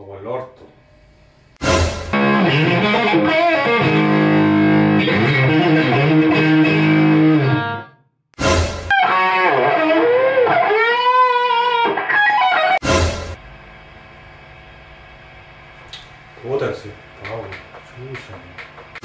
Como el orto. Puta, sí. Cabrón. Chucha.